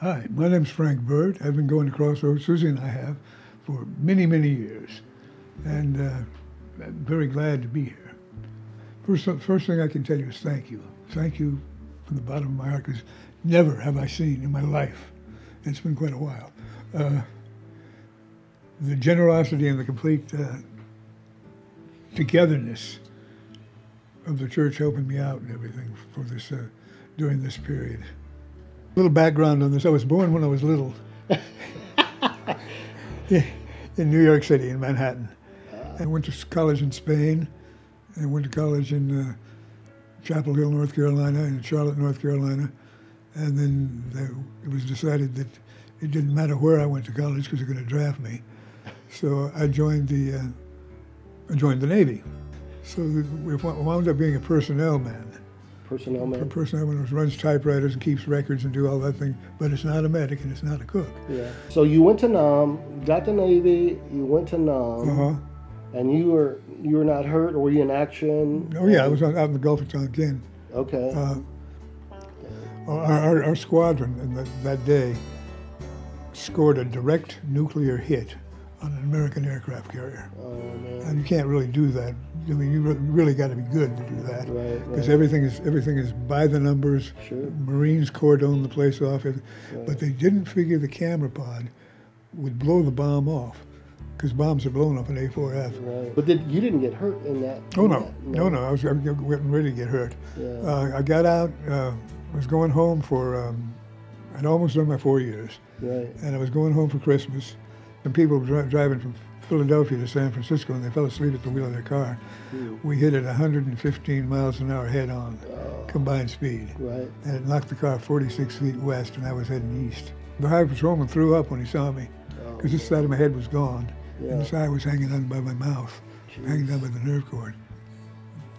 Hi, my name's Frank Bird. I've been going to Crossroads, Susie and I have, for many, many years. And uh, I'm very glad to be here. First, first thing I can tell you is thank you. Thank you from the bottom of my heart, because never have I seen in my life, it's been quite a while, uh, the generosity and the complete uh, togetherness of the church helping me out and everything for this uh, during this period. A little background on this: I was born when I was little in New York City, in Manhattan. I went to college in Spain. I went to college in uh, Chapel Hill, North Carolina, and Charlotte, North Carolina. And then they, it was decided that it didn't matter where I went to college because they're going to draft me. So I joined the uh, I joined the Navy. So we wound up being a personnel man. Personnel man. A personnel man who runs typewriters and keeps records and do all that thing, but it's not a medic and it's not a cook. Yeah. So you went to Nam, got the Navy, you went to Nam, Uh-huh. and you were you were not hurt, or were you in action? Oh yeah, I was out in the Gulf of Tonkin. Okay. Uh, our, our, our squadron that, that day scored a direct nuclear hit on an American aircraft carrier. oh man. And you can't really do that. I mean, you re- really got to be good to do that. Right, Because right. everything is everything is by the numbers. Sure. Marines cordoned the place off, it, but they didn't figure the camera pod would blow the bomb off, because bombs are blown up in A4F. Right. But did you didn't get hurt in that? Oh in no, that, no, no! I was getting ready to get hurt. Yeah. Uh, I got out. Uh, I was going home for. Um, I'd almost done my four years, Right. and I was going home for Christmas. And people were dri- driving from Philadelphia to San Francisco, and they fell asleep at the wheel of their car. Hmm. We hit it 115 miles an hour head on, combined speed, Right. and it knocked the car 46 feet west, and I was heading east. The highway patrolman threw up when he saw me, because this side of my head was gone, and Yeah. this eye was hanging on by my mouth, hanging down by the nerve cord.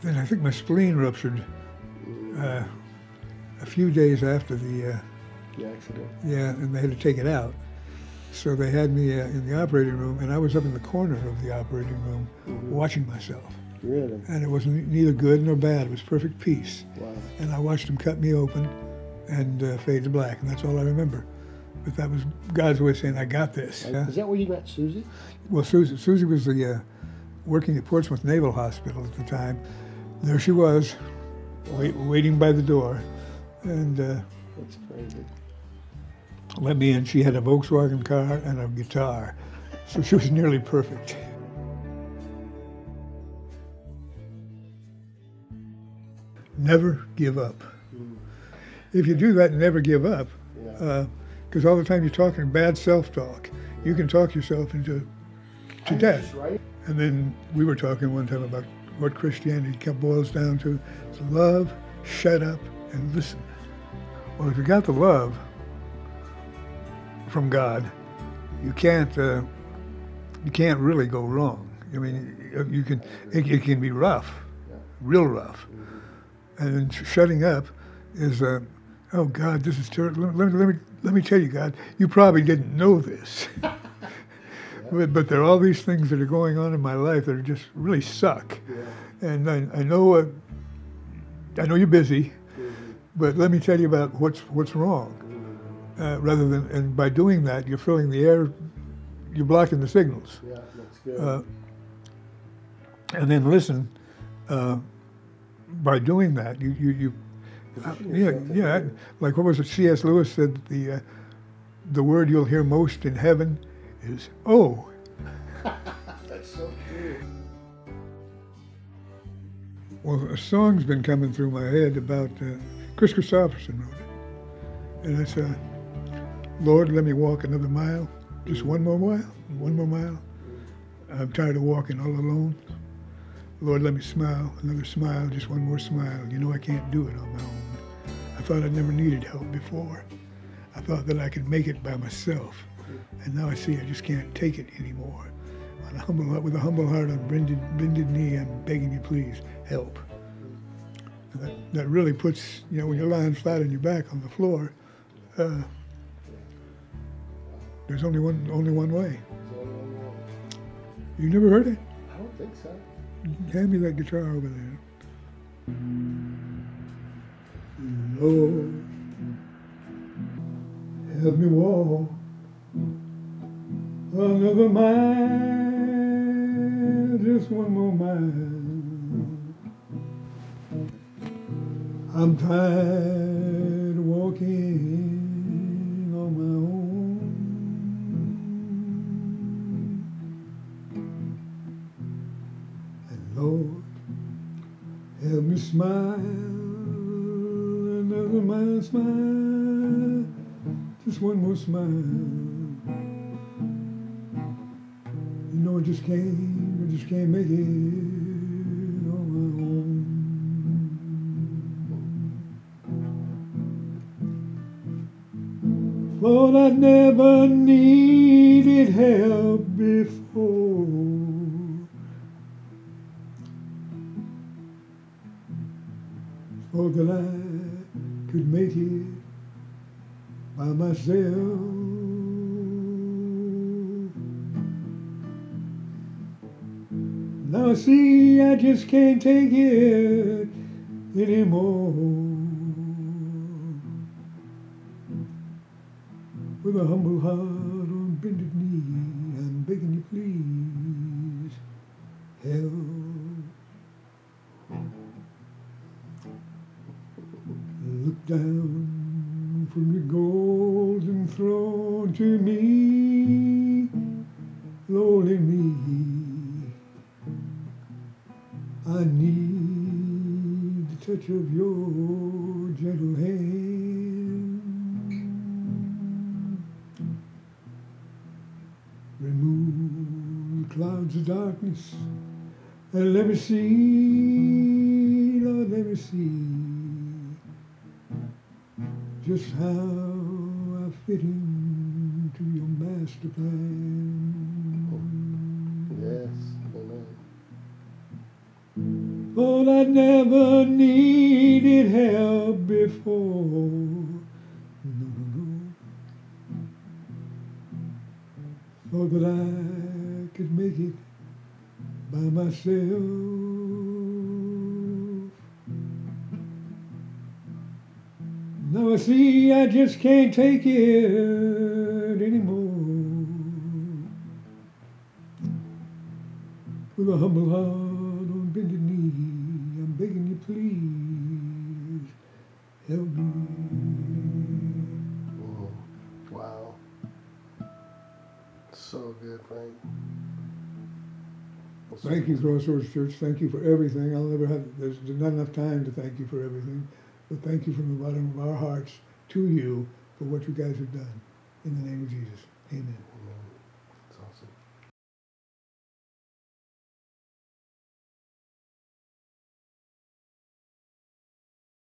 Then I think my spleen ruptured uh, a few days after the, uh, The accident. yeah, and they had to take it out. So they had me uh, in the operating room, and I was up in the corner of the operating room watching myself. Really. And it was ne- neither good nor bad. It was perfect peace. Wow. And I watched them cut me open and uh, fade to black, and that's all I remember. But that was God's way of saying, I got this. Yeah? Is that where you met Susie? Well, Susie, Susie was the, uh, working at Portsmouth Naval Hospital at the time. There she was, wait, waiting by the door, and uh, That's crazy. Let me in. She had a Volkswagen car and a guitar, so she was nearly perfect. Never give up. If you do that, never give up, because uh, all the time you're talking bad self-talk, you can talk yourself into to death. Right. And then we were talking one time about what Christianity kept boils down to: love, shut up, and listen. Well, if you got the love from God, you can't uh, you can't really go wrong. I mean, you- can it, it can be rough, real rough, and then shutting up is uh, oh God, this is terrible. Let, let, me- let me let me tell you, God, you probably didn't know this. But, but there are all these things that are going on in my life that are just really suck. And I, I know uh, I know you're busy, but let me tell you about what's what's wrong. Uh, rather than and by doing that, you're filling the air, you're blocking the signals. Yeah, that's good. Uh, and then listen. Uh, by doing that, you you, you yeah yeah like what was it? C.S. Lewis said the uh, the word you'll hear most in heaven is oh. that's so true. Well, a song's been coming through my head about uh, Kris Kristofferson wrote it, and it's uh, Lord, let me walk another mile, just one more mile, one more mile. I'm tired of walking all alone. Lord, let me smile, another smile, just one more smile. You know I can't do it on my own. I thought I never needed help before. I thought that I could make it by myself, and now I see I just can't take it anymore. On a humble heart, with a humble heart on bended, bended knee, I'm begging you, please help. That, that really puts, you know, when you're lying flat on your back on the floor, uh, there's only one, only one way. You never heard it? I don't think so. Hand me that guitar over there. Lord, help me walk another mile, just one more mile. I'm tired of walking Lord, help me smile, another mile smile, just one more smile. You know, I just can't, I just can't make it on my own. Lord, I never needed help before. So that I could make it by myself. Now see, I just can't take it anymore. With a humble heart on bended knee, I'm begging you please help. Down from your golden throne to me, lowly me. I need the touch of your gentle hand. Remove the clouds of darkness and let me see, Lord, let me see just how I fit into your master plan. Yes. Amen. Lord, I never needed help before. No, no, no. Thought that I could make it by myself. Now I see I just can't take it anymore. With a humble heart on bended knee, I'm begging you, please help me. Mhm. Wow. So good, Frank. Thank you. Crossroads Church. Thank you for everything. I'll never have, there's not enough time to thank you for everything. But thank you from the bottom of our hearts to you for what you guys have done. In the name of Jesus, amen. amen.